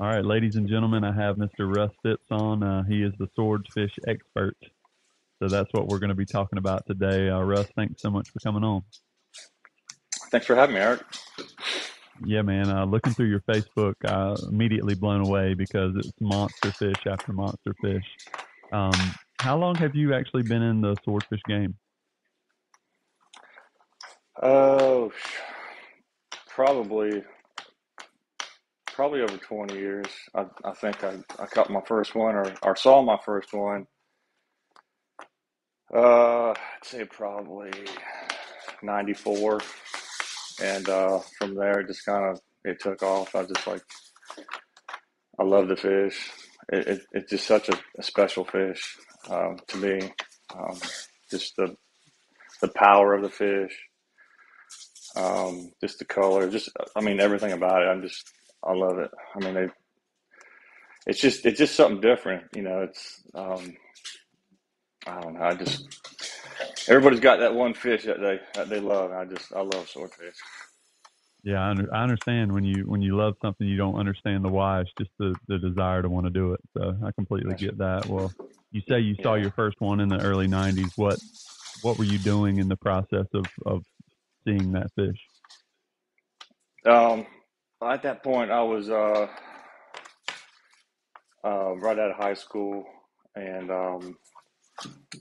All right, ladies and gentlemen, I have Mr. Russ Phipps on. Uh, he is the swordfish expert. So that's what we're going to be talking about today. Uh, Russ, thanks so much for coming on. Thanks for having me, Eric. Yeah, man. Uh, looking through your Facebook, uh, immediately blown away because it's monster fish after monster fish. Um, how long have you actually been in the swordfish game? Oh, probably, probably over 20 years. I, I think I, I caught my first one or, or saw my first one. Uh, I'd say probably 94. And uh, from there, it just kind of, it took off. I just like, I love the fish. It, it, it's just such a, a special fish um, to me. Um, just the, the power of the fish um, just the color, just I mean everything about it. I'm just I love it. I mean they, it's just it's just something different. You know, it's um, I don't know. I just everybody's got that one fish that they that they love. I just I love swordfish. Yeah, I, under, I understand when you when you love something, you don't understand the why. It's just the the desire to want to do it. So I completely get that. Well, you say you saw Yeah. your first one in the early '90s. What what were you doing in the process of of seeing that fish? Um, at that point, I was uh, uh, right out of high school, and um,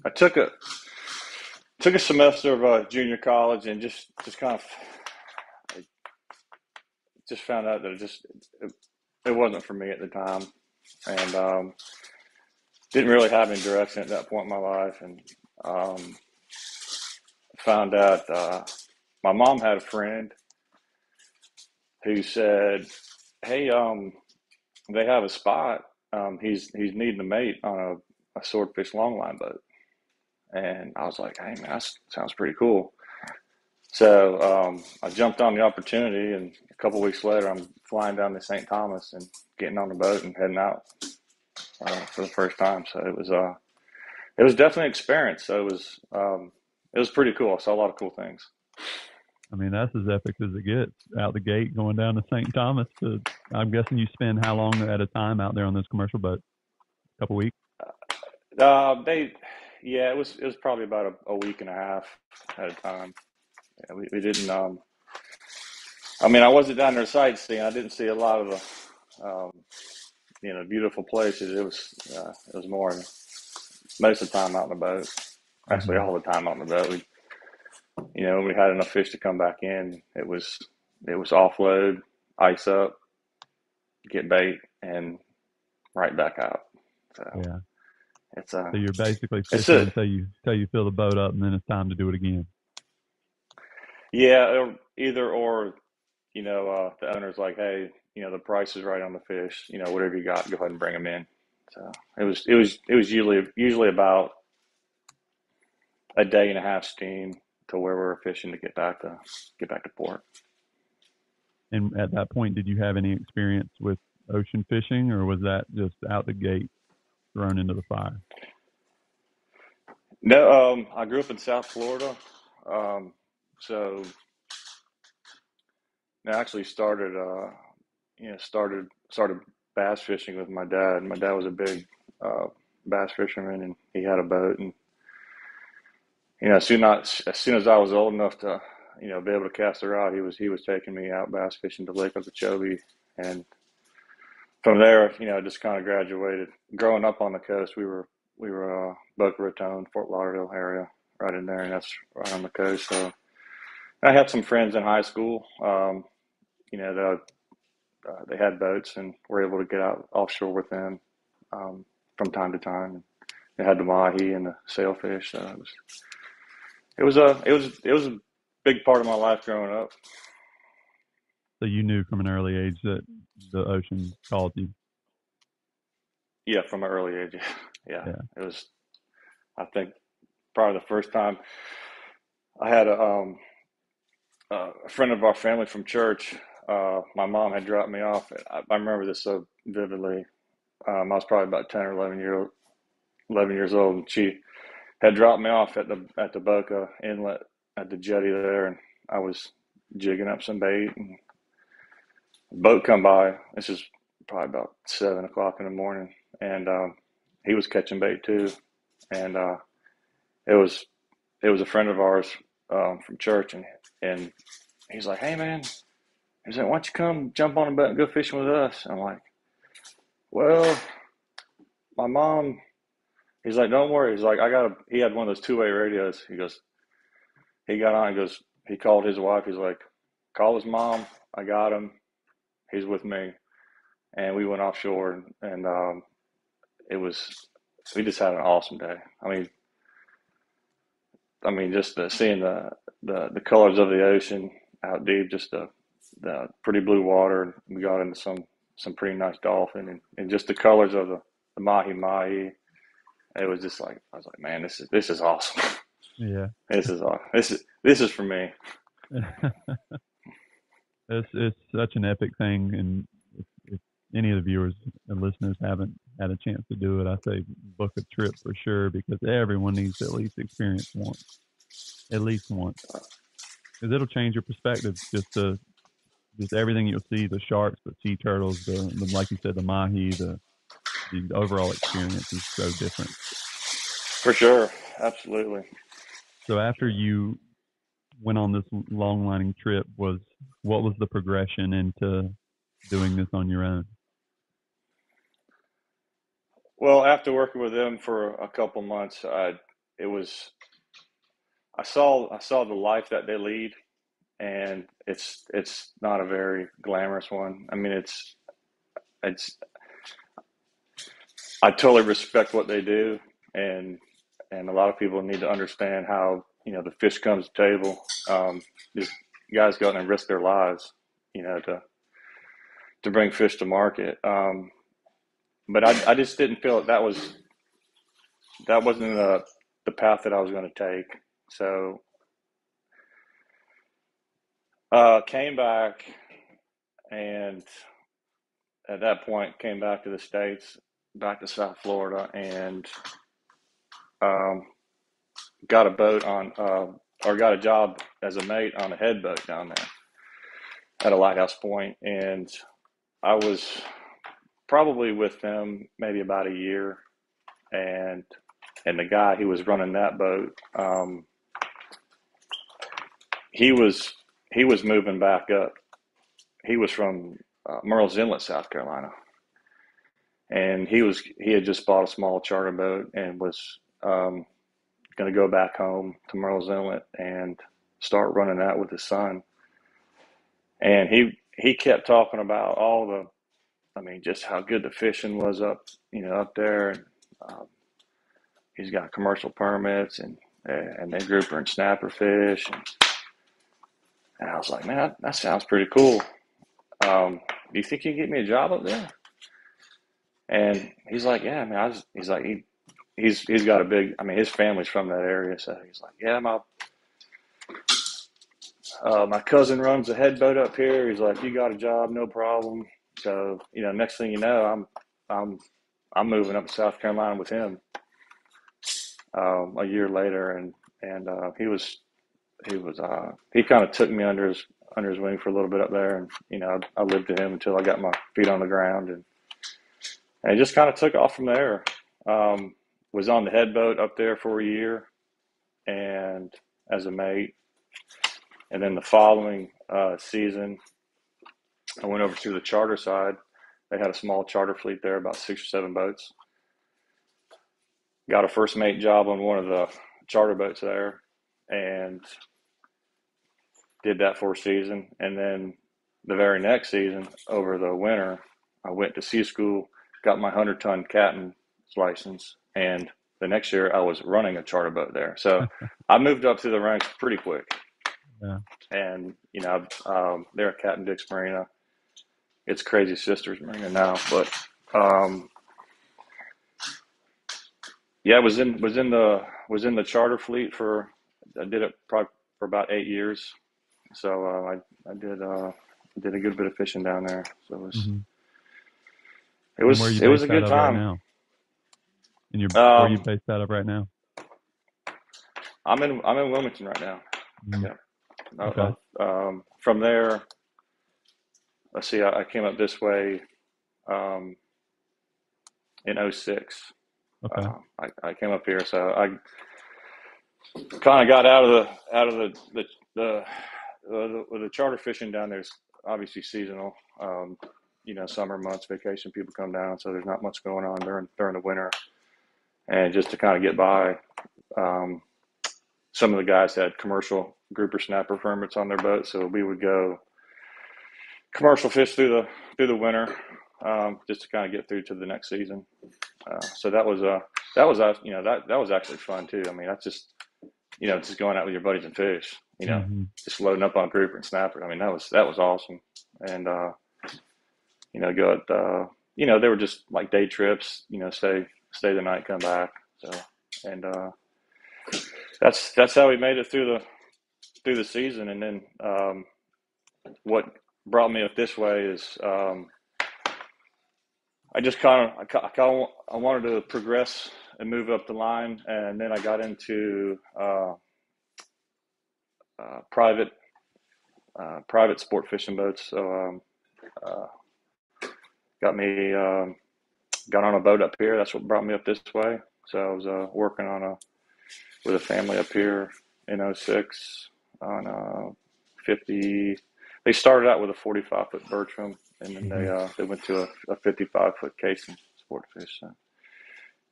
I took a took a semester of uh, junior college, and just just kind of I just found out that it just it, it wasn't for me at the time, and um, didn't really have any direction at that point in my life, and um, found out uh, my mom had a friend who said, "Hey, um, they have a spot. Um, he's he's needing a mate on a, a swordfish longline boat." And I was like, "Hey, man, that sounds pretty cool." So um, I jumped on the opportunity, and a couple weeks later, I'm flying down to St. Thomas and getting on the boat and heading out uh, for the first time. So it was uh, it was definitely an experience. So it was um, it was pretty cool. I saw a lot of cool things. I mean, that's as epic as it gets out the gate going down to St. Thomas. To, I'm guessing you spend how long at a time out there on those commercial boats? A couple weeks. Uh, they, yeah, it was it was probably about a, a week and a half at a time. Yeah, we, we didn't. Um, I mean, I wasn't down there sightseeing. I didn't see a lot of the, um, you know, beautiful places. It was uh, it was more most of the time out on the boat. Actually, all the time out on the boat. We, you know, when we had enough fish to come back in, it was it was offload, ice up, get bait, and right back out. So Yeah. it's uh, So you're basically fishing until you until you fill the boat up, and then it's time to do it again. yeah, or either or, you know, uh, the owner's like, hey, you know, the price is right on the fish. You know, whatever you got, go ahead and bring them in. So it was it was it was usually usually about a day and a half steam to where we were fishing to get back to get back to port. And at that point, did you have any experience with ocean fishing, or was that just out the gate thrown into the fire? No, um, I grew up in South Florida, um, so I actually started, uh, you know, started started bass fishing with my dad. My dad was a big uh, bass fisherman, and he had a boat. And you know, as soon as as soon as I was old enough to, you know, be able to cast a rod, he was he was taking me out bass fishing to Lake Okeechobee, and from there, you know, just kind of graduated. Growing up on the coast, we were we were uh, Boca Raton, Fort Lauderdale area, right in there, and that's right on the coast. So I had some friends in high school, um, you know, that uh, they had boats and were able to get out offshore with them um, from time to time. They had the mahi and the sailfish. So it was it was a it was it was a big part of my life growing up. So you knew from an early age that the ocean called you. Yeah, from an early age. Yeah, Yeah. it was. I think probably the first time I had a um, a friend of our family from church. Uh, my mom had dropped me off. I, I remember this so vividly. Um, I was probably about ten or eleven year eleven years old, and she had dropped me off at the at the Boca Inlet at the jetty there, and I was jigging up some bait, and boat come by. This is probably about seven o'clock in the morning, and um, he was catching bait too, and uh, it was it was a friend of ours um, from church, and and he's like, "Hey man," he's like, "Why don't you come jump on a boat and go fishing with us?" I'm like, "Well, my mom." He's like, "Don't worry." He's like, "I got a." He had one of those two way radios. He goes, he got on. He goes, he called his wife. He's like, "Call his mom. I got him. He's with me." And we went offshore, and, and um, it was we just had an awesome day. I mean, I mean, just the, seeing the, the the colors of the ocean out deep, just the the pretty blue water. We got into some some pretty nice dolphin, and, and just the colors of the, the mahi mahi. It was just like I was like, man, this is this is awesome. Yeah, this is awesome. This is this is for me. it's it's such an epic thing, and if, if any of the viewers and listeners haven't had a chance to do it, I say book a trip for sure because everyone needs to at least experience once, at least once, because it'll change your perspective. Just to just everything you'll see, the sharks, the sea turtles, the, the like you said, the mahi, the the overall experience is so different. For sure, absolutely. So after you went on this long lining trip, was what was the progression into doing this on your own? Well, after working with them for a couple months, I, it was I saw I saw the life that they lead, and it's it's not a very glamorous one. I mean, it's it's I totally respect what they do, and and a lot of people need to understand how you know the fish comes to table. Um, these guys go out and risk their lives, you know, to to bring fish to market. Um, but I, I just didn't feel that, that was that wasn't the the path that I was going to take. So uh, came back, and at that point came back to the states, back to South Florida, and um, got a boat on uh, or got a job as a mate on a head boat down there at a lighthouse point, and I was probably with them maybe about a year, and and the guy who was running that boat, um, he was he was moving back up. He was from uh, Murrells Inlet, South Carolina, and he was he had just bought a small charter boat and was um, going to go back home to Murrells Inlet and start running that with his son. And he he kept talking about all the I mean, just how good the fishing was up, you know, up there. Um, he's got commercial permits and and they grouper and snapper fish. And, and I was like, man, that, that sounds pretty cool. Um, do you think you can get me a job up there? And he's like, yeah, man. I was, he's like, he, he's he's got a big. I mean, his family's from that area, so he's like, yeah, my uh, my cousin runs a head boat up here. He's like, you got a job, no problem. So you know, next thing you know, I'm I'm I'm moving up to South Carolina with him um, a year later, and and uh, he was he was uh, he kind of took me under his under his wing for a little bit up there, and you know I, I lived to him until I got my feet on the ground, and and it just kind of took off from there. Um, was on the head boat up there for a year, and as a mate, and then the following uh, season, I went over to the charter side. They had a small charter fleet there, about six or seven boats. Got a first mate job on one of the charter boats there and did that for a season. And then the very next season, over the winter, I went to sea school, got my 100 ton captain's license. And the next year, I was running a charter boat there. So I moved up through the ranks pretty quick. Yeah. And, you know, um, they're at Captain Dick's Marina it's Crazy Sisters Marina now, but um, yeah, was in was in the was in the charter fleet for I did it probably for about eight years. So uh, I I did uh, did a good bit of fishing down there. So it was mm-hmm. It was it was a good time. Right now? And you're um, where you um, based out of right now? I'm in I'm in Wilmington right now. Mm-hmm. Yeah. Okay. Uh, um, from there, let's see, I, I came up this way um, in 06. Okay. Uh, I, I came up here, so I kind of got out of the out of the the the, the, the charter fishing down there's obviously seasonal. Um, you know, summer months, vacation people come down, so there's not much going on during during the winter. And just to kind of get by, um, some of the guys had commercial grouper snapper permits on their boat, so we would go commercial fish through the through the winter, um, just to kind of get through to the next season. Uh, so that was uh that was uh, you know that that was actually fun too. I mean, that's just you know just going out with your buddies and fish. You know, hmm just loading up on grouper and snapper. I mean, that was that was awesome. And uh, you know, got uh, you know they were just like day trips. You know, stay stay the night, come back. So and uh, that's that's how we made it through the through the season. And then um, what brought me up this way is um, I just kind of I, kind I wanted to progress and move up the line, and then I got into uh, uh, private uh, private sport fishing boats. So um, uh, got me um, got on a boat up here. That's what brought me up this way. So I was uh, working on a with a family up here in '06 on a 50. They started out with a 45 foot Bertram, and then they hmm uh, they went to a, a 55 foot casing sport fish. So,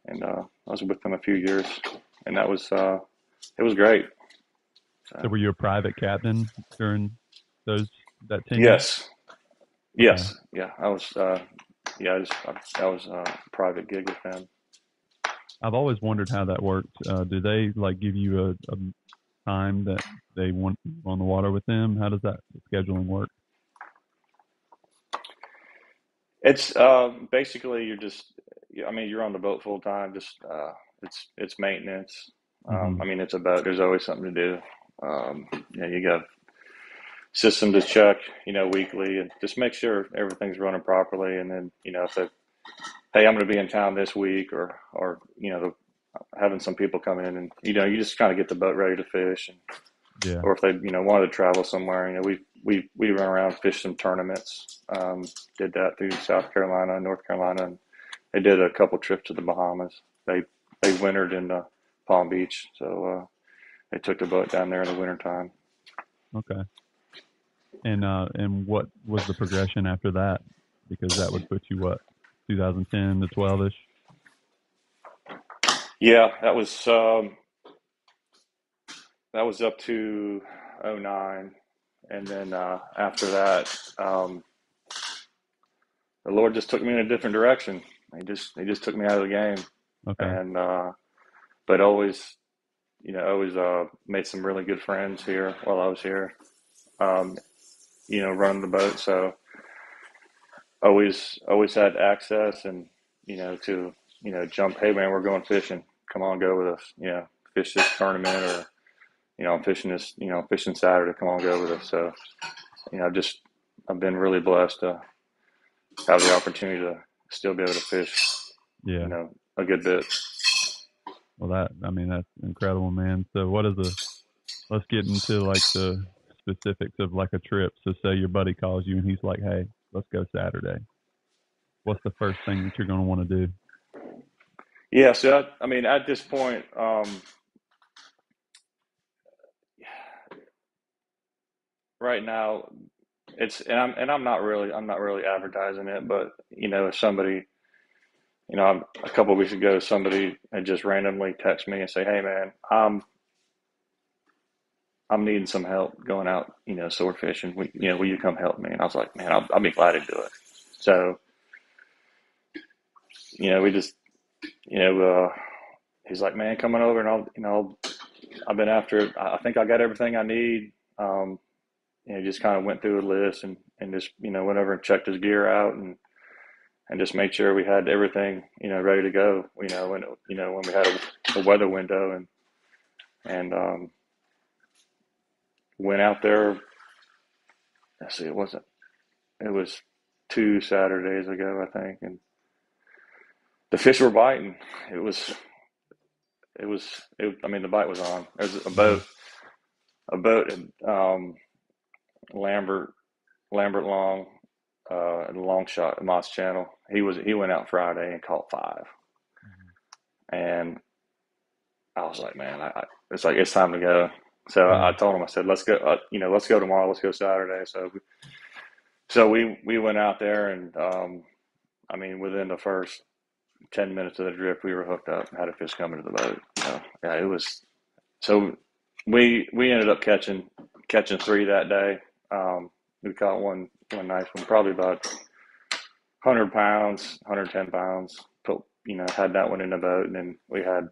and uh, I was with them a few years, and that was uh, it was great. So So were you a private captain during those that tenure? yes. Yes, yeah. I was uh, yeah. I was, I, was uh, a private gig with them. I've always wondered how that worked. Uh, do they like give you a, a time that they want you on the water with them? How does that scheduling work? It's uh, basically you're just. I mean, you're on the boat full time. Just uh, it's it's maintenance. Um, I mean, it's a boat. There's always something to do. Um, you know, you got system to check. You know, weekly, and just make sure everything's running properly. And then you know, if they, hey, I'm going to be in town this week, or or you know, having some people come in, and you know, you just kind of get the boat ready to fish, and Yeah. or if they you know wanted to travel somewhere, you know, we we we run around, fish some tournaments. Um, did that through South Carolina, and North Carolina, and they did a couple trips to the Bahamas. They they wintered in uh, Palm Beach, so uh, they took the boat down there in the wintertime. Okay. And uh, and what was the progression after that? Because that would put you what, 2010 to 12ish. Yeah, that was um, that was up to '09, and then uh, after that, um, the Lord just took me in a different direction. He just he just took me out of the game, Okay. and uh, but always, you know, always uh, made some really good friends here while I was here. Um, you know, running the boat, so always always had access, and you know, to you know, jump. Hey man, we're going fishing. Come on, go with us. You know, fish this tournament, or you know, I'm fishing this. You know, fishing Saturday. Come on, go with us. So you know, I've just I've been really blessed to have the opportunity to still be able to fish. yeah. You know, a good bit. Well, that I mean that's incredible, man. So what is the? Let's get into like the specifics of like a trip. So say your buddy calls you and he's like, "Hey, let's go Saturday." What's the first thing that you're going to want to do? Yeah. So I, I mean, at this point, um, right now, it's and I'm and I'm not really I'm not really advertising it, but you know, if somebody, you know, I'm, a couple of weeks ago, somebody had just randomly text me and say, "Hey, man, I'm I'm needing some help going out, you know, sword fishing. We, you know, will you come help me?" And I was like, "Man, I'll, I'll be glad to do it." So, you know, we just, you know, uh, he's like, "Man, coming over and I'll, you know, I've been after it. I think I got everything I need." Um, you know, just kind of went through a list and, and just, you know, went over and checked his gear out and, and just made sure we had everything, you know, ready to go, you know, when, you know, when we had a, a weather window and, and, um, went out there. Let's see, it wasn't, it was two Saturdays ago, I think. And the fish were biting. It was, it was, it, I mean, the bite was on. There was a boat, a boat, and um, Lambert, Lambert Long uh, in long shot Moss Channel. He was he went out Friday and caught 5 and I was like, man, I, I, it's like it's time to go. So I, I told him, I said, let's go. Uh, you know, let's go tomorrow. Let's go Saturday. So, so we we went out there, and um, I mean, within the first ten minutes of the drift, we were hooked up. Had a fish coming to the boat. Know, yeah, it was. So we we ended up catching catching three that day. Um, we caught one one nice one, probably about hundred pounds, hundred ten pounds. Put you know had that one in the boat, and then we had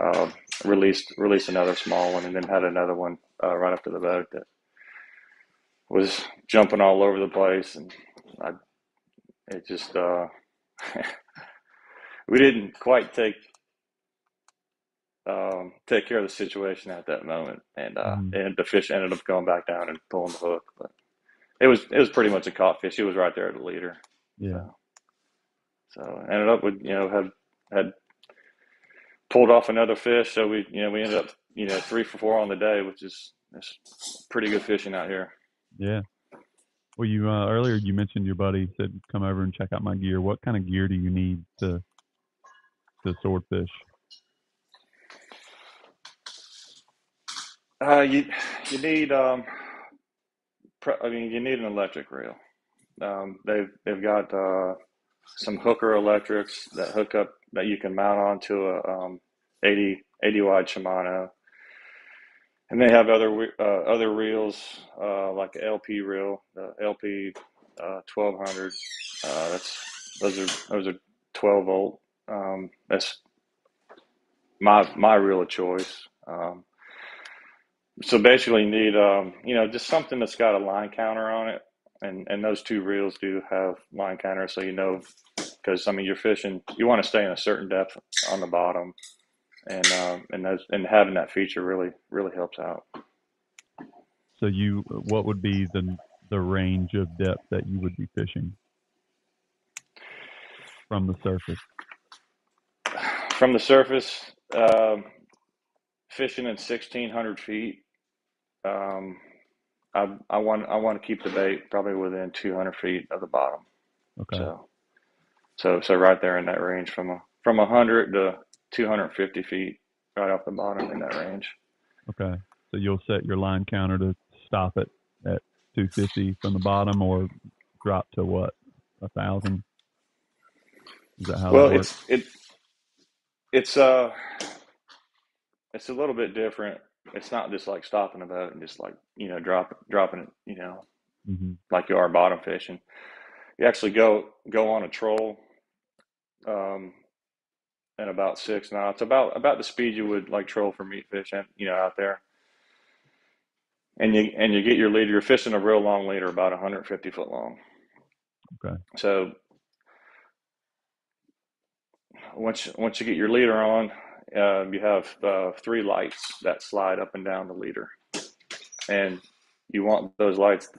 uh, released released another small one, and then had another one uh, right up to the boat that was jumping all over the place, and I it just uh, we didn't quite take um, take care of the situation at that moment, and uh, Mhm. and the fish ended up going back down and pulling the hook, but it was it was pretty much a caught fish. He was right there at the leader, Yeah. so ended up with you know had had pulled off another fish, so we you know we ended up you know three for four on the day, which is that's pretty good fishing out here. Yeah. Well, you uh, earlier you mentioned your buddy said come over and check out my gear. What kind of gear do you need to to swordfish? Uh, you you need um, pre- I mean you need an electric reel. Um, they've they've got uh, some hooker electrics that hook up that you can mount onto a um, 80 80 wide Shimano, and they have other uh, other reels uh, like LP reel, the LP uh, 1200. Uh, that's those are those are 12 volt. Um, that's my my reel of choice. Um, so basically, you need um, you know just something that's got a line counter on it, and and those two reels do have line counters, so you know because I mean you're fishing, you want to stay in a certain depth on the bottom, and um, and those and having that feature really really helps out. So you, what would be the the range of depth that you would be fishing from the surface? From the surface, um, fishing in 1600 feet, um, I I want I want to keep the bait probably within 200 feet of the bottom. Okay. So so so right there in that range from a from 100 to 250 feet, right off the bottom in that range. Okay. So you'll set your line counter to stop it at 250 from the bottom, or drop to what? A thousand? Is that how Well, works? it's it it's uh it's a little bit different. It's not just like stopping a boat and just like you know drop dropping it you know hmm like you are bottom fishing. You actually go go on a troll um, at about six knots, about about the speed you would like troll for meat fishing, you know, out there. And you and you get your leader. You're fishing a real long leader, about 150 foot long. Okay. So once once you get your leader on, uh, you have uh, three lights that slide up and down the leader, and you want those lights.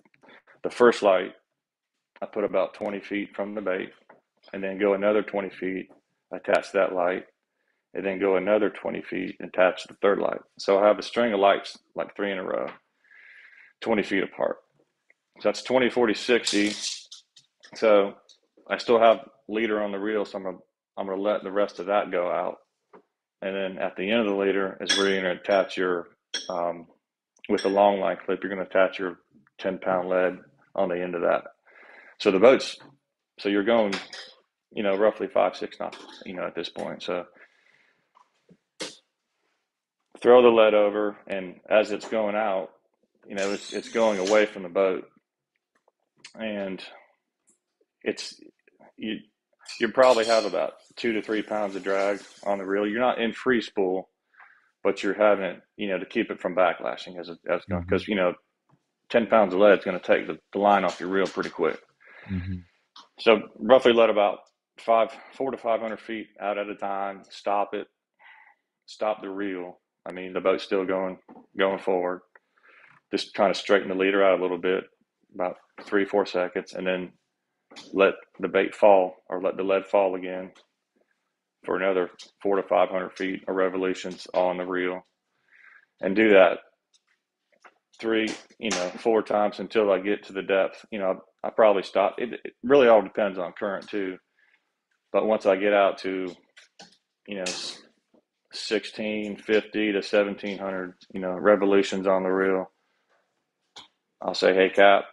The first light, I put about 20 feet from the bait, and then go another 20 feet, attach that light, and then go another 20 feet, and attach the third light. So I have a string of lights, like three in a row, 20 feet apart. So that's 20, 40, 60. So I still have leader on the reel, so I'm gonna I'm gonna let the rest of that go out, and then at the end of the leader is where you're gonna attach your um, with the long line clip. You're gonna attach your 10 pound lead on the end of that. So the boat's so you're going, you know, roughly five six knots, you know, at this point. So throw the lead over, and as it's going out, you know, it's it's going away from the boat, and it's you you probably have about two to three pounds of drag on the reel. You're not in free spool, but you're having it, you know, to keep it from backlashing as it, as going because you know, ten pounds of lead is going to take the, the line off your reel pretty quick. hmm So roughly let about five, four to five hundred feet out at a time. Stop it. Stop the reel. I mean, the boat's still going going forward. Just kind of straighten the leader out a little bit, about three four seconds, and then let the bait fall or let the lead fall again for another four to five hundred feet of revolutions on the reel, and do that three, you know, four times until I get to the depth. You know, I, I probably stop. It, it really all depends on current too. But once I get out to, you know, 1650 to 1700, you know, revolutions on the reel, I'll say, "Hey, Cap,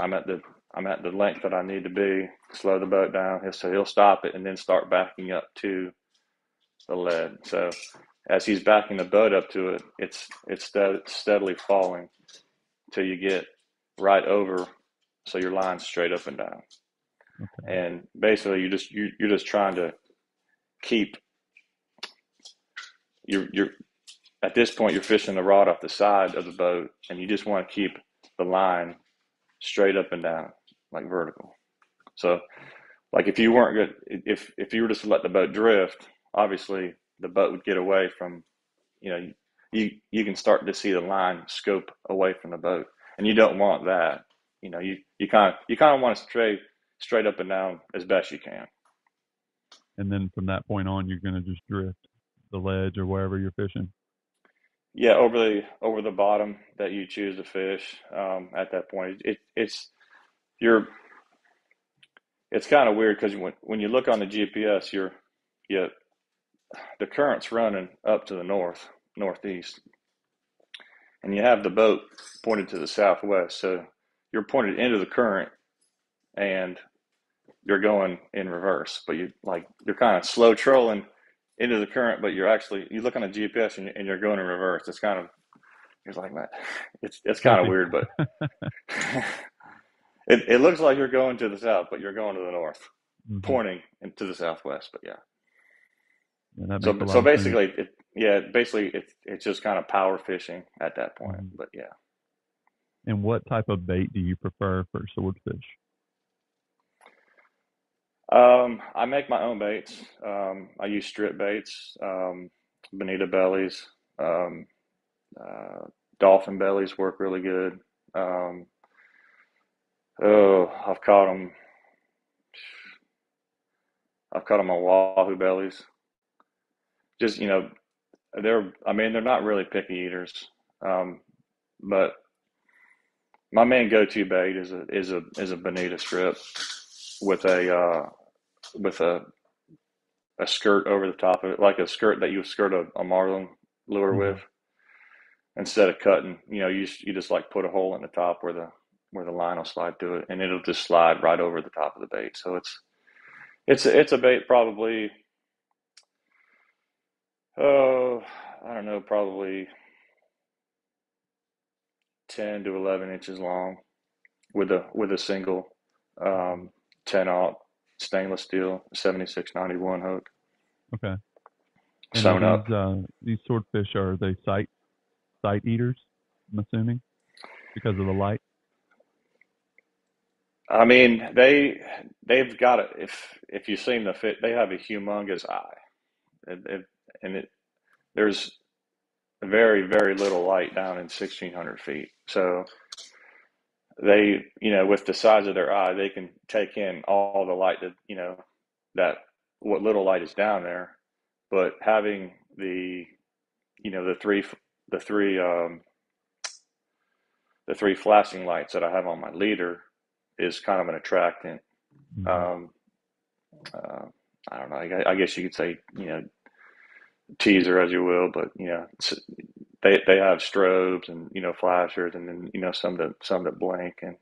I'm at the I'm at the length that I need to be. Slow the boat down." He'll so he'll stop it and then start backing up to the lead. So as he's backing the boat up to it, it's it's steadily falling till you get right over, so your line's straight up and down. Okay. And basically, you just you, you're just trying to keep you're you're at this point you're fishing the rod off the side of the boat, and you just want to keep the line straight up and down, like vertical. So, like if you weren't good, if if you were just to let the boat drift, obviously the boat would get away from, you know, you you can start to see the line scope away from the boat, and you don't want that. You know, you you kind of you kind of want to stray straight up and down as best you can. And then from that point on, you're going to just drift the ledge or wherever you're fishing. Yeah, over the over the bottom that you choose to fish. Um, at that point, it, it's you're. It's kind of weird because when when you look on the GPS, you're you the current's running up to the north, northeast, and you have the boat pointed to the southwest. So you're pointed into the current, and you're going in reverse. But you like you're kind of slow trolling into the current, but you're actually you look on the GPS and, and you're going in reverse. It's kind of it's like that. It's it's kind of weird, but it it looks like you're going to the south, but you're going to the north, mm-hmm. pointing into the southwest. But yeah. Yeah, so so basically, it, yeah, basically it's it's just kind of power fishing at that point. Mm-hmm. But yeah. And what type of bait do you prefer for swordfish? Um, I make my own baits. Um, I use strip baits, um, bonita bellies, um, uh, dolphin bellies work really good. Um, oh, I've caught them. I've caught them on wahoo bellies just you know they're I mean they're not really picky eaters, um, but my main go-to bait is a is a is a bonita strip with a uh, with a a skirt over the top of it, like a skirt that you would skirt a, a marlin lure mm-hmm. with. Instead of cutting, you know, you you just like put a hole in the top where the where the line will slide through it, and it'll just slide right over the top of the bait. So it's it's it's a bait probably Oh, I don't know, probably 10 to 11 inches long with a with a single um, 10 aught stainless steel 7691 hook. Okay. And sewn these, up. Uh, these swordfish are they sight sight eaters? I'm assuming because of the light. I mean, they they've got it. If if you see them fit, they have a humongous eye. It, it, and it there's very very little light down in 1600 feet so they you know with the size of their eye they can take in all the light that you know that what little light is down there. But having the you know the three the three um the three flashing lights that i have on my leader is kind of an attractant. Mm-hmm. um uh, i don't know. I, I guess you could say you know teaser as you will, but you know they they have strobes and you know flashers and then you know some that some that blink and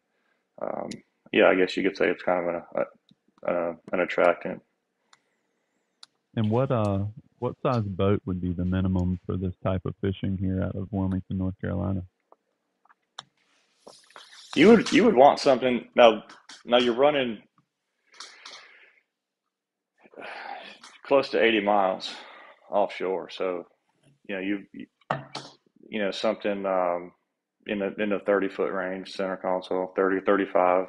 um, yeah, I guess you could say it's kind of an a, a, an attractant. And what uh what size boat would be the minimum for this type of fishing here out of Wilmington, North Carolina? You would you would want something now. Now you're running close to 80 miles offshore. So, you know, you, you know, something um, in the in the 30 foot range, center console, 30 35,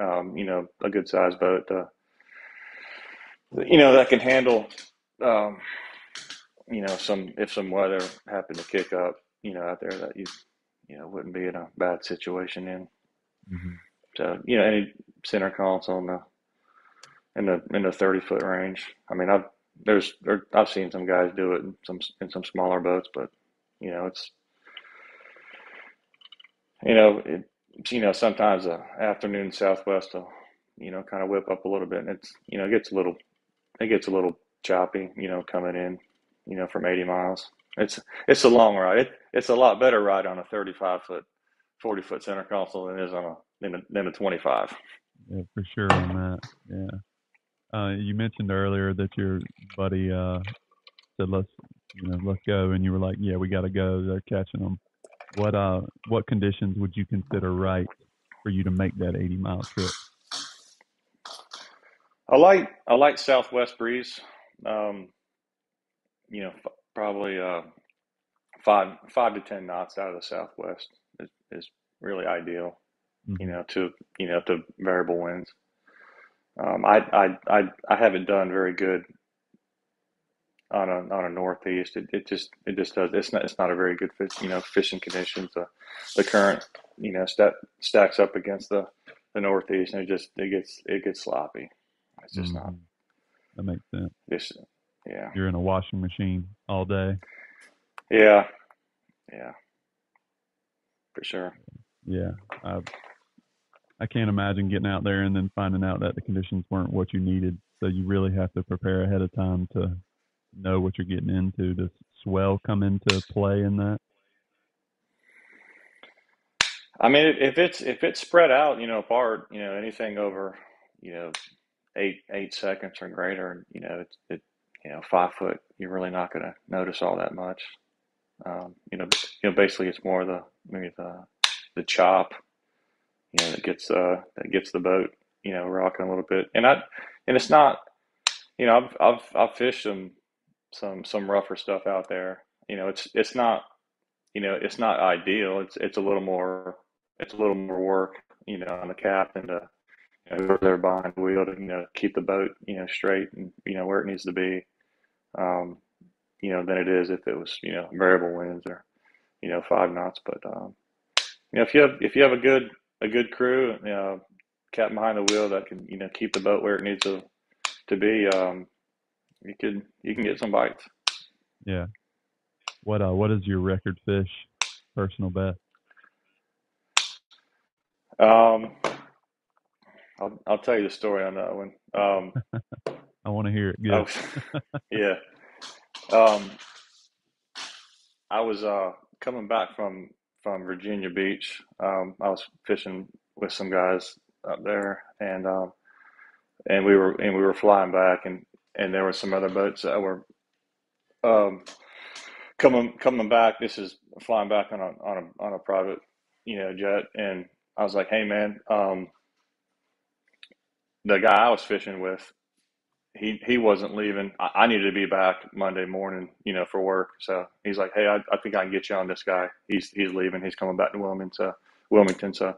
um, you know, a good size boat, to, you know, that can handle, um, you know, some if some weather happened to kick up, you know, out there that you, you know, wouldn't be in a bad situation in. Mm-hmm. So, you know, any center console in the in the in the 30 foot range. I mean, I've there's there, I've seen some guys do it in some in some smaller boats, but you know it's you know, it, you know, sometimes the afternoon Southwest will, you know, kind of whip up a little bit, and it's, you know, it gets a little, it gets a little choppy, you know, coming in, you know, from 80 miles. It's it's a long ride. It, it's a lot better ride on a 35 foot, 40 foot center console than it is on a than a, than a 25. Yeah, for sure on that. Yeah. Uh, you mentioned earlier that your buddy uh, said let's you know let's go, and you were like, yeah, we got to go. They're catching them. What uh what conditions would you consider right for you to make that 80 mile trip? I like I like Southwest breeze. Um, you know, f- probably uh, five five to ten knots out of the Southwest is, is really ideal. You hmm know, to you know to variable winds. Um, I, I I I haven't done very good on a on a northeast. It, it just it just does. It's not it's not a very good fish. You know, fishing conditions. The the current you know stack, stacks up against the the northeast, and it just it gets it gets sloppy. It's just hmm not. That makes sense. Yeah You're in a washing machine all day. yeah yeah for sure. Yeah. I I can't imagine getting out there and then finding out that the conditions weren't what you needed. So you really have to prepare ahead of time to know what you're getting into. Does swell come into play in that? I mean, if it's if it's spread out, you know, apart, you know, anything over, you know, eight eight seconds or greater, you know, it's it, you know, five foot, you're really not going to notice all that much. Um, you know, you know, basically, it's more the maybe the the chop, you know, that gets uh that gets the boat, you know, rocking a little bit. And I and it's not, you know, I've I've I've fished some some some rougher stuff out there. You know, it's it's not you know, it's not ideal. It's it's a little more it's a little more work, you know, on the captain to you know, whoever there behind the wheel to you know keep the boat you know straight and you know where it needs to be. Um, you know, than it is if it was you know variable winds or you know five knots. But um, you know, if you have if you have a good a good crew, you know, captain behind the wheel that can you know keep the boat where it needs to to be, um, you could you can get some bites. Yeah. What uh what is your record fish personal best? Um, I'll I'll tell you the story on that one. Um, I want to hear it. Was, yeah. Um, I was uh, coming back from from Virginia Beach. Um, I was fishing with some guys up there, and um, and we were and we were flying back, and and there were some other boats that were um, coming coming back. This is flying back on a on a on a private, you know, jet, and I was like, hey man, um, the guy I was fishing with. He, he wasn't leaving. I, I needed to be back Monday morning, you know, for work. So he's like, "Hey, I, I think I can get you on this guy. He's he's leaving. He's coming back to Wilmington. So, Wilmington. So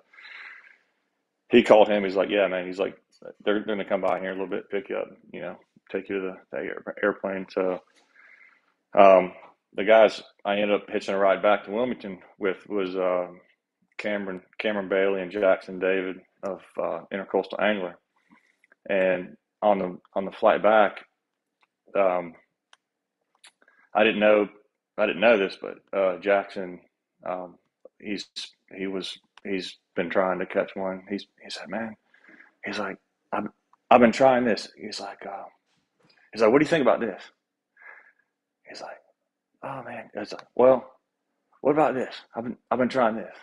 he called him. He's like, yeah, man. He's like, they're, they're gonna come by here a little bit, pick you up, you know, take you to the, the air, airplane. So um, the guys I ended up hitching a ride back to Wilmington with was uh, Cameron Cameron Bailey and Jackson David of uh, Intercoastal Angler. And on the on the flight back, um, I didn't know I didn't know this, but uh, Jackson, um, he's he was he's been trying to catch one. He's he said, man, he's like, I've I've been trying this. He's like, uh, he's like, what do you think about this? He's like, oh man. It's like, well, what about this? I've been I've been trying this.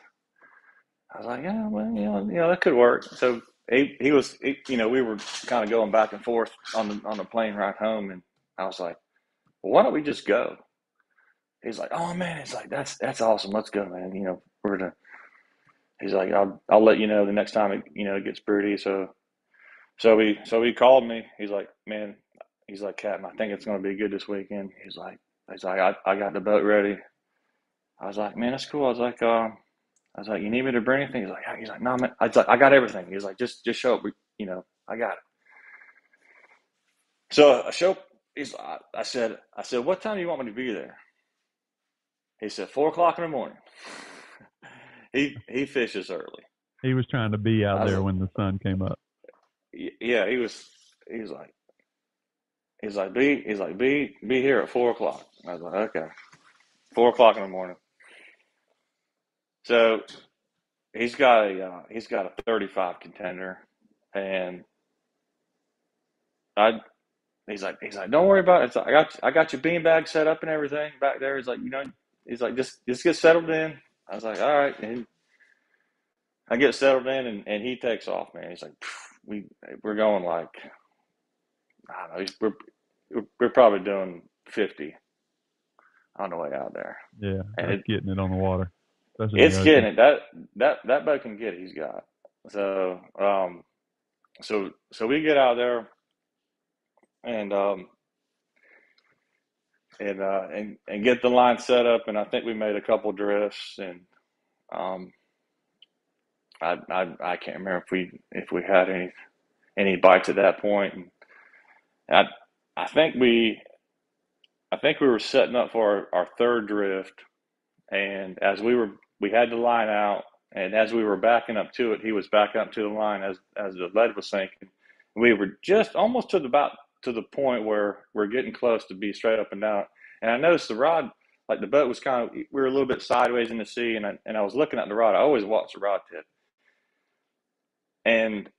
I was like, yeah, well, you know, you know, that could work. So he he was, he, you know, we were kind of going back and forth on the on the plane ride home, and I was like, well, why don't we just go? He's like, oh man, it's like that's that's awesome. Let's go, man. You know, we're gonna. He's like, I'll I'll let you know the next time it you know it gets pretty. So so he so he called me. He's like, man, he's like, Captain, I think it's gonna be good this weekend. He's like, he's like, I, I got the boat ready. I was like, man, that's cool. I was like, um, I was like, you need me to bring anything? He's like, yeah. He's like, no, man. I was like, I got everything. He's like, just just show up. You know, I got it. So I show. He's. I, I said, I said, what time do you want me to be there? He said, four o'clock in the morning. he he fishes early. He was trying to be out there like, when the sun came up. yeah. He was. He was like, he's like, be. He's like, be be here at four o'clock. I was like, okay, four o'clock in the morning. So he's got a uh, he's got a 35 contender, and I he's like he's like don't worry about it. It's like, I got I got your beanbag set up and everything back there. He's like you know he's like just just get settled in. I was like all right, and I get settled in and, and he takes off, man. He's like we we're going like I don't know. We're we're probably doing 50 on the way out there. Yeah, and it's getting it on the water. It's getting it. That that that boat can get it. He's got. So um, so so we get out there, and um, and uh, and and get the line set up, and I think we made a couple drifts, and um, I I I can't remember if we if we had any any bites at that point, and I I think we I think we were setting up for our, our third drift, and as we were we had the line out, and as we were backing up to it, he was backing up to the line as as the lead was sinking. We were just almost to the about to the point where we're getting close to be straight up and down. And I noticed the rod, like the boat was kind of we were a little bit sideways in the sea, and I, and I was looking at the rod. I always watch the rod tip, and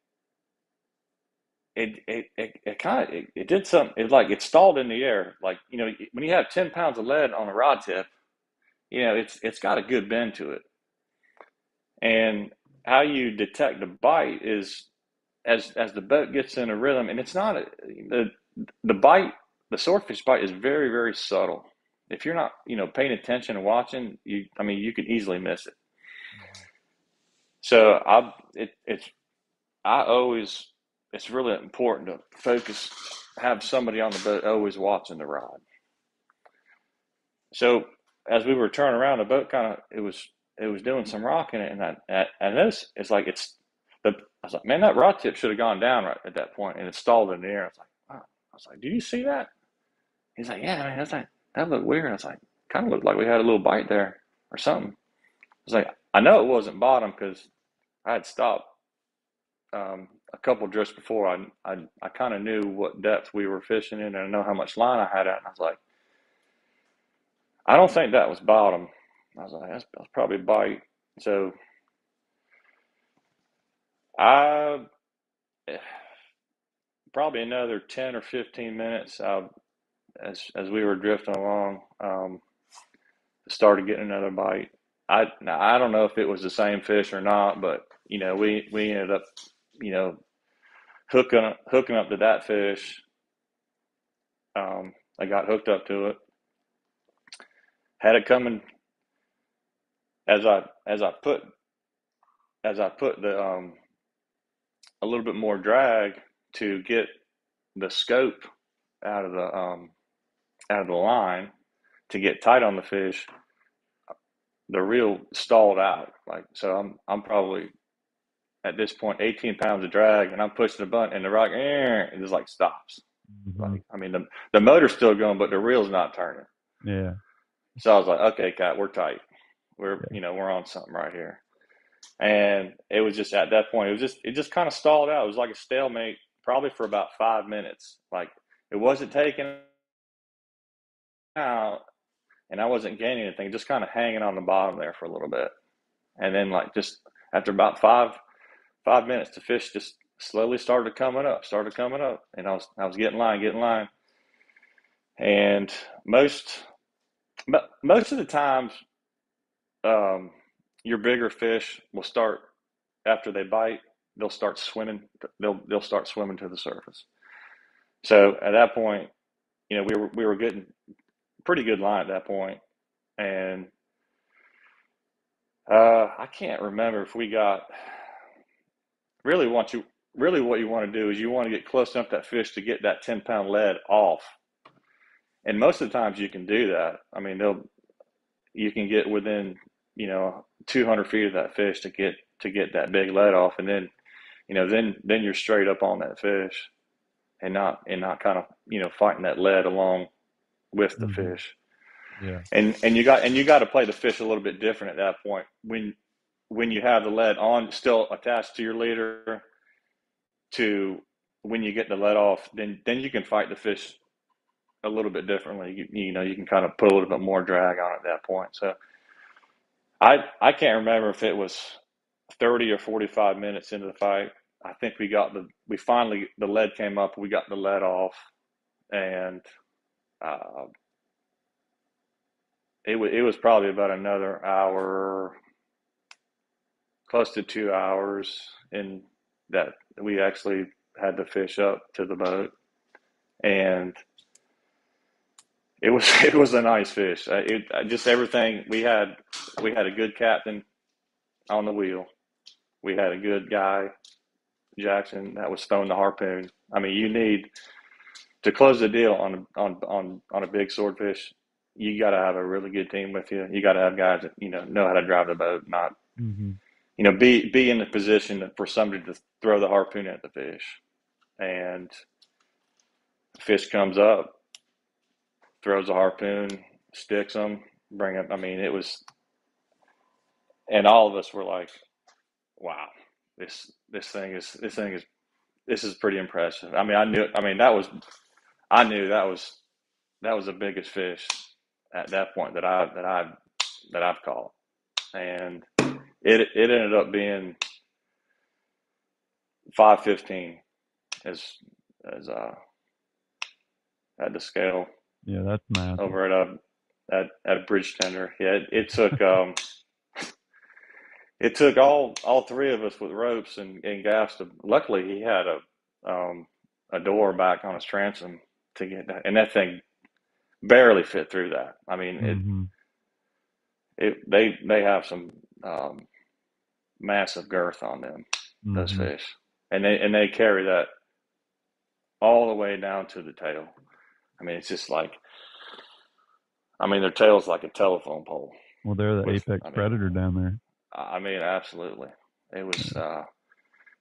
it it it, it kind of it, it, did something. It like it stalled in the air. Like you know when you have ten pounds of lead on a rod tip, you know, it's it's got a good bend to it. And how you detect the bite is as as the boat gets in a rhythm, and it's not a, the the bite. The swordfish bite is very very subtle. If you're not you know paying attention and watching, you I mean you can easily miss it. So I it it's I always it's really important to focus have somebody on the boat always watching the rod. So as we were turning around, the boat kind of it was it was doing some rocking, and I I, I noticed it's like it's the I was like, man, that rod tip should have gone down right at that point, and it stalled in the air. I was like, wow. I was like, do you see that? He's like, yeah, man, that's like that looked weird. I was like, kind of looked like we had a little bite there or something. I was like, I know it wasn't bottom because I had stopped um, a couple drifts before. I I, I kind of knew what depth we were fishing in, and I know how much line I had out. And I was like, I don't think that was bottom. I was like, that's, that's probably bite. So I probably another ten or fifteen minutes. I, as as we were drifting along, um, started getting another bite. I I don't know if it was the same fish or not, but you know we we ended up you know hooking hooking up to that fish. Um, I got hooked up to it, had it coming as I as I put as I put the um a little bit more drag to get the scope out of the um out of the line to get tight on the fish the reel stalled out like so i'm i'm probably at this point 18 pounds of drag and i'm pushing the button and the rock eh, it just like stops mm-hmm. like, i mean the the motor's still going but the reel's not turning yeah so I was like, okay, Cat, we're tight. We're you know we're on something right here. And it was just at that point, it was just it just kind of stalled out. It was like a stalemate, probably for about five minutes. Like it wasn't taking out, and I wasn't gaining anything. Just kind of hanging on the bottom there for a little bit, and then like just after about five five minutes, the fish just slowly started coming up, started coming up, and I was I was getting line, getting line, and most most of the times, um, your bigger fish will start after they bite. They'll start swimming. They'll they'll start swimming to the surface. So at that point, you know, we were we were getting pretty good line at that point, and uh, I can't remember if we got really what you really what you want to do is you want to get close enough to that fish to get that ten pound lead off and most of the times you can do that. I mean, they'll you can get within you know 200 feet of that fish to get to get that big lead off, and then you know then then you're straight up on that fish, and not and not kind of you know fighting that lead along with the mm-hmm. fish. Yeah. And and you got and you got to play the fish a little bit different at that point when when you have the lead on still attached to your leader to when you get the lead off then then you can fight the fish a little bit differently. You, you, know, you can kind of put a little bit more drag on at that point. So I I can't remember if it was 30 or 45 minutes into the fight, I think we got the we finally the lead came up. We got the lead off, and uh, it was it was probably about another hour, close to two hours, in that we actually had to fish up to the boat, and it was it was a nice fish. It just everything we had we had a good captain on the wheel. We had a good guy Jackson that was throwing the harpoon. I mean, you need to close the deal on on on on a big swordfish. You got to have a really good team with you. You got to have guys that you know know how to drive the boat, not mm-hmm. You know be be in the position for somebody to throw the harpoon at the fish, and fish comes up, throws a harpoon, sticks them, bring it. I mean, it was, and all of us were like, "Wow, this this thing is this thing is this is pretty impressive. I mean, I knew. I mean, that was I knew that was that was the biggest fish at that point that I that I that I've caught, and it it ended up being five fifteen as as uh at the scale. Yeah, that's massive. Over at a at at bridge tender. Yeah, it, it took um it took all all three of us with ropes and, and gaffs to. Luckily, he had a um, a door back on his transom to get that, and that thing barely fit through that. I mean, mm-hmm. it it they they have some um, massive girth on them mm-hmm. those fish, and they and they carry that all the way down to the tail. I mean, it's just like, I mean, their tail's like a telephone pole. Well, they're the with, apex I mean, predator down there. I mean, absolutely. It was, uh,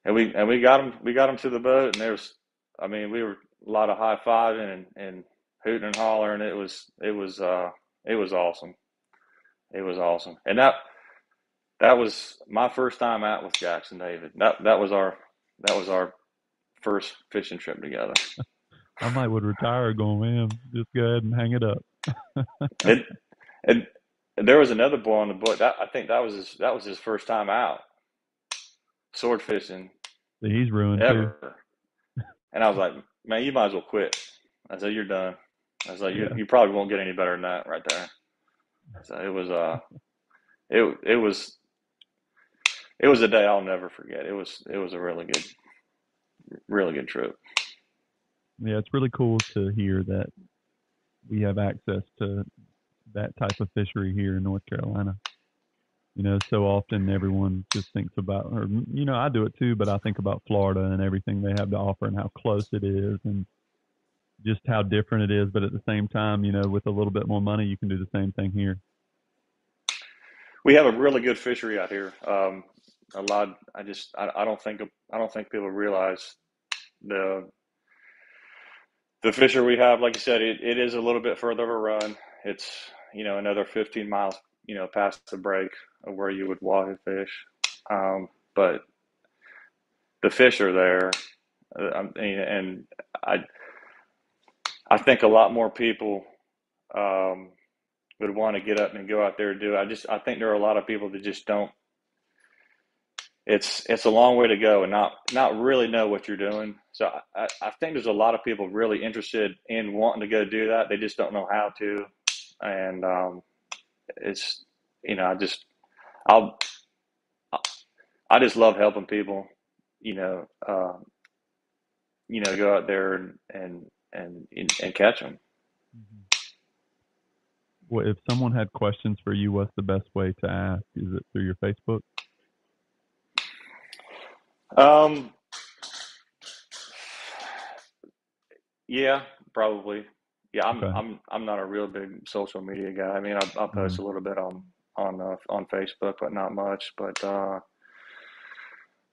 and we and we got them. We got them to the boat, and there was, I mean, we were a lot of high fiving and, and hooting and hollering. It was it was uh, it was awesome. It was awesome, and that that was my first time out with Jackson David. That that was our that was our first fishing trip together. I might would retire going, man. Just go ahead and hang it up. it, and there was another boy on the boat. That I think that was his that was his first time out sword fishing. He's ruined ever. Too. And I was like, man, you might as well quit. I said, you're done. I was like, you, yeah. you probably won't get any better than that right there. So it was uh, it it was it was a day I'll never forget. It was it was a really good, really good trip. Yeah, it's really cool to hear that we have access to that type of fishery here in North Carolina. You know, so often everyone just thinks about, or you know, I do it too, but I think about Florida and everything they have to offer and how close it is and just how different it is. But at the same time, you know, with a little bit more money, you can do the same thing here. We have a really good fishery out here. Um, a lot. I just, I, I don't think, I don't think people realize the the fisher we have. Like you said, it, it is a little bit further of a run. It's you know, another 15 miles, you know, past the break of where you would wahoo fish. Um, but the fish are there. Uh, and I, I think a lot more people um, would want to get up and go out there and do it. I just, I think there are a lot of people that just don't. It's it's a long way to go and not not really know what you're doing. So I, I think there's a lot of people really interested in wanting to go do that. They just don't know how to and um, it's you know I just I'll I just love helping people, you know, uh, you know, go out there and and and, and catch them. Mm-hmm. Well, if someone had questions for you, what's the best way to ask? Is it through your Facebook? Um, yeah, probably. Yeah, I'm okay. I'm I'm not a real big social media guy. I mean, I, I post mm-hmm. a little bit on on uh, on Facebook, but not much. But uh,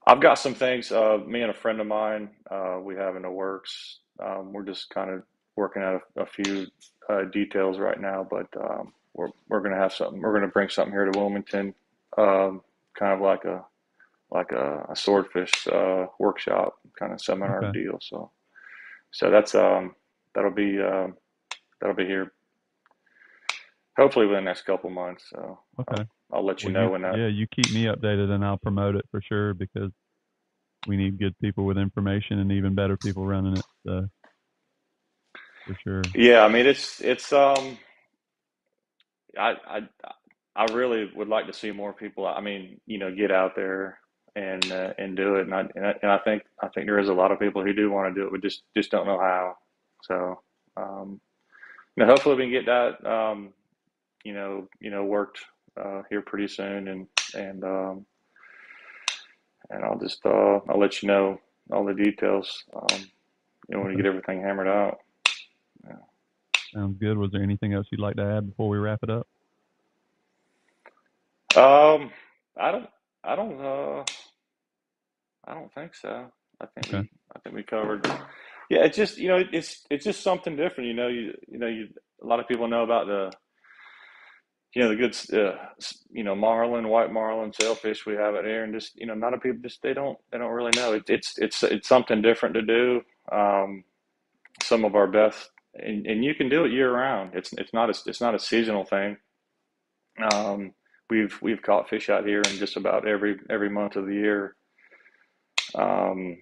I've got some things. Uh, me and a friend of mine, uh, we have in the works. Um, we're just kind of working out a, a few uh, details right now, but um, we're we're gonna have something. We're gonna bring something here to Wilmington, um, kind of like a like a, a swordfish uh, workshop kind of seminar okay. deal. So so that's um that'll be that'll be here hopefully within the next couple months. So okay, I'll let you Well, know you when that. yeah, you keep me updated and I'll promote it for sure because we need good people with information and even better people running it. So for sure. Yeah, I mean it's it's um I I I really would like to see more people. I mean, you know, get out there and uh, and do it. And I, and I and I think I think there is a lot of people who do want to do it, but just just don't know how. So, um, you know, hopefully we can get that um, you know you know worked uh, here pretty soon, and and um, and I'll just uh, I'll let you know all the details. Um, you know, when we get everything hammered out. Yeah. Sounds good. Was there anything else you'd like to add before we wrap it up? Um, I don't I don't uh I don't think so. I think Okay. we I think we covered. Yeah, it's just you know it's it's just something different. You know you you know you a lot of people know about the you know the good uh, you know marlin, white marlin, sailfish we have out here, and just you know not a people just they don't they don't really know. It, it's it's it's something different to do. Um, some of our best, and, and you can do it year round. It's it's not a it's not a seasonal thing. Um, we've we've caught fish out here in just about every every month of the year. Um,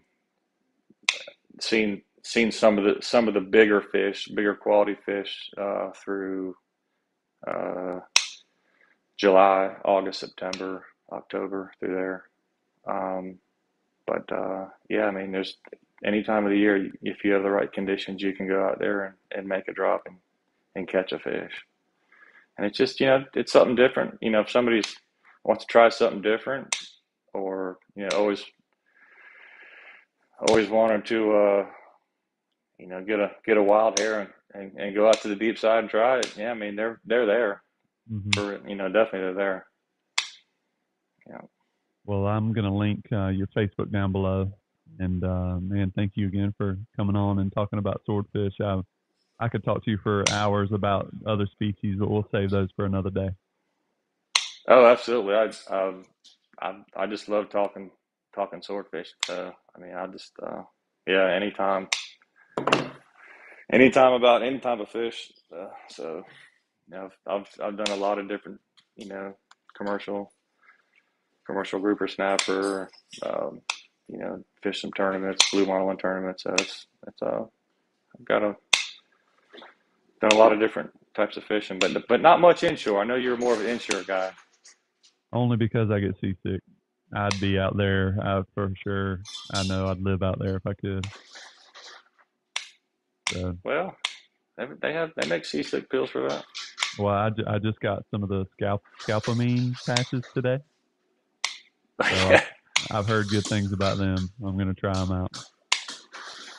seen seen some of the some of the bigger fish, bigger quality fish uh, through uh, July, August, September, October through there. Um, but uh, yeah, I mean, there's any time of the year if you have the right conditions, you can go out there and, and make a drop and, and catch a fish. And it's just you know it's something different. You know, if somebody wants to try something different, or you know always always wanted to. Uh, you know, get a get a wild hair and, and, and go out to the deep side and try it. Yeah, I mean they're they're there hmm for you know definitely they're there. Yeah. Well, I'm gonna link uh, your Facebook down below. And uh, man, thank you again for coming on and talking about swordfish. I I could talk to you for hours about other species, but we'll save those for another day. Oh, absolutely. I um I I just love talking talking swordfish. So I mean I just uh yeah anytime anytime about any type of fish. Uh, so you know I've, I've done a lot of different you know commercial commercial grouper snapper. Um, you know, fish some tournaments, blue marlin tournaments. So it's it's uh I've got a done a lot of different types of fishing, but but not much inshore. I know you're more of an inshore guy. Only because I get seasick. I'd be out there uh, for sure. I know I'd live out there if I could. So, Well, they, have they make seasick pills for that. well, I, ju- I just got some of the scalp scalpamine patches today. So I, I've heard good things about them. I'm gonna try them out.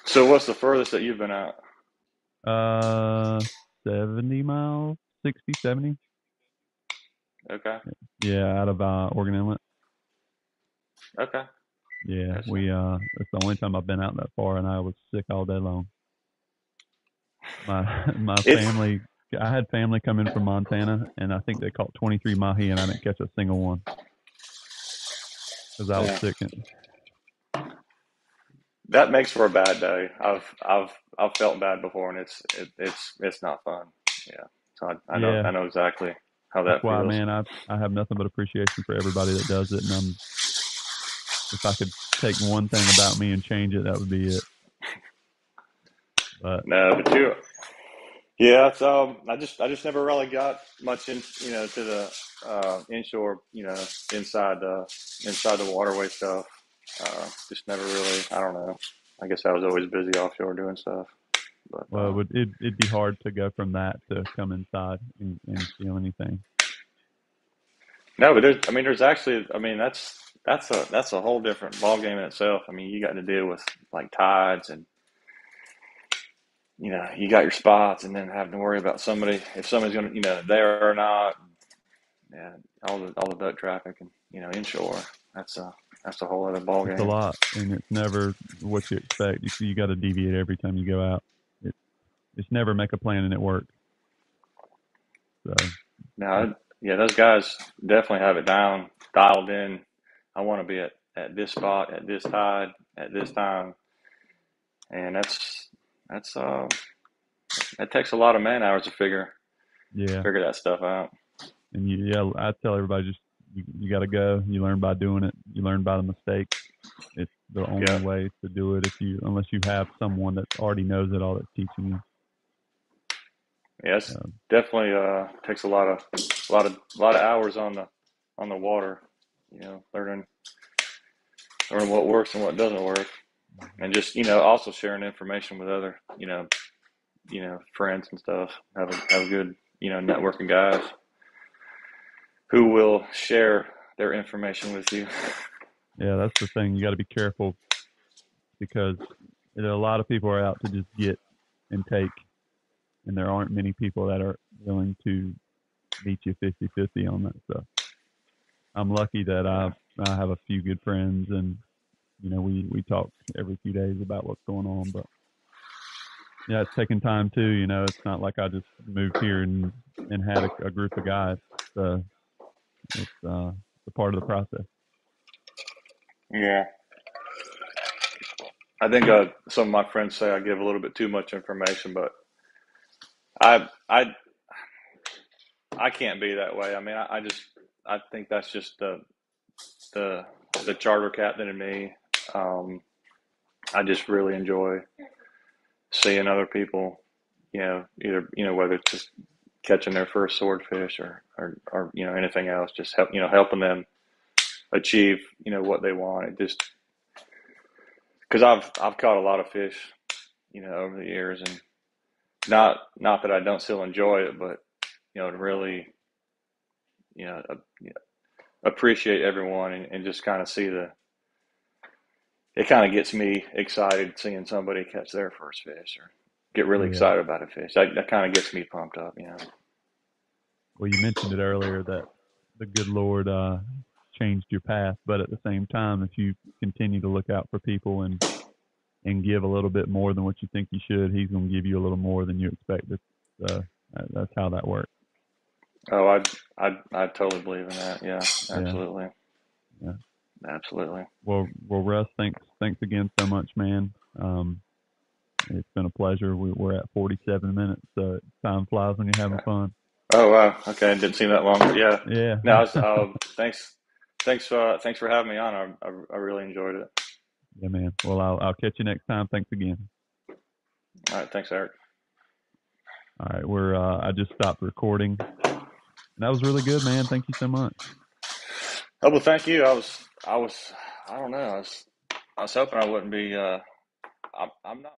so what's the furthest that you've been out? Uh, 70 miles, 60, 70. Okay, Yeah, out of uh, Oregon Inlet. Okay. Yeah, Gotcha. we uh, it's the only time I've been out that far, and I was sick all day long. My my It's family, I had family come in from Montana, and I think they caught 23 mahi, and I didn't catch a single one because I was yeah. sick. And, That makes for a bad day. I've I've I've felt bad before, and it's it, it's it's not fun. Yeah. So I, I know yeah, I know exactly how that's that why, man. I I have nothing but appreciation for everybody that does it, and I'm if I could take one thing about me and change it, that would be it. But No, but you, yeah. It's um. I just I just never really got much in you know to the uh inshore you know inside the inside the waterway stuff. Uh, just never really. I don't know. I guess I was always busy offshore doing stuff. But well, it um, would it, it'd be hard to go from that to come inside and, and feel anything. no, but there's. I mean, there's actually. I mean, that's that's a that's a whole different ball game in itself. I mean, you got to deal with like tides and you know you got your spots, and then having to worry about somebody if somebody's gonna you know there or not. Yeah, all the all the boat traffic and you know inshore. That's a that's a whole other ball It's a lot, and it's never what you expect. You see, you got to deviate every time you go out. It, it's never make a plan and it works. So Now, yeah, those guys definitely have it down, dialed in. I want to be at, at this spot at this tide at this time, and that's that's uh that takes a lot of man hours to figure yeah, figure that stuff out. and you, yeah, I tell everybody just you, you got to go. You learn by doing it. You learn by the mistakes. It's the only Yeah. way to do it if you unless you have someone that already knows it all that's teaching you. Yes, Um, definitely uh, takes a lot of a lot of a lot of hours on the on the water. You know, learning learning what works and what doesn't work, mm-hmm. and just you know also sharing information with other you know you know friends and stuff. Have a have a good you know networking guys who will share their information with you. Yeah, that's the thing. You got to be careful because you know, a lot of people are out to just get and take, and there aren't many people that are willing to meet you 50-50 on that stuff. I'm lucky that I I have a few good friends, and you know we we talk every few days about what's going on. But yeah, it's taking time too. You know, it's not like I just moved here and and had a, a group of guys. So it's uh, a part of the process. Yeah. I think uh, some of my friends say I give a little bit too much information, but I I I can't be that way. I mean, I, I just I think that's just the the the charter captain in me. Um, I just really enjoy seeing other people, you know, either you know whether it's just catching their first swordfish or or, or you know anything else, just help you know helping them achieve you know what they want. It just because I've I've caught a lot of fish, you know, over the years, and not not that I don't still enjoy it, but you know, to really, you know, you know, appreciate everyone and, and just kind of see the. It kind of gets me excited seeing somebody catch their first fish or get really Yeah. excited about a fish. That, that kind of gets me pumped up, you know. Well, you mentioned it earlier that the good Lord uh, changed your path, but at the same time, if you continue to look out for people and and give a little bit more than what you think you should, He's going to give you a little more than you expected. So that, that's how that works. Oh, I I I totally believe in that. Yeah, Yeah. absolutely. Yeah. Absolutely. Well, well, Russ, thanks, thanks again so much, man. Um, it's been a pleasure. We, we're at 47 minutes, so time flies when you're having fun. Oh wow. Okay, didn't seem that long, but yeah. Yeah. No, was, uh, thanks, thanks, uh, thanks for having me on. I, I, I really enjoyed it. yeah, man. Well, I'll, I'll catch you next time. Thanks again. All right, thanks, Eric. All right, we're. Uh, I just stopped recording. That was really good, man. Thank you so much. Oh well, thank you. I was, I was, I don't know. I was, I was hoping I wouldn't be. Uh, I'm, I'm not.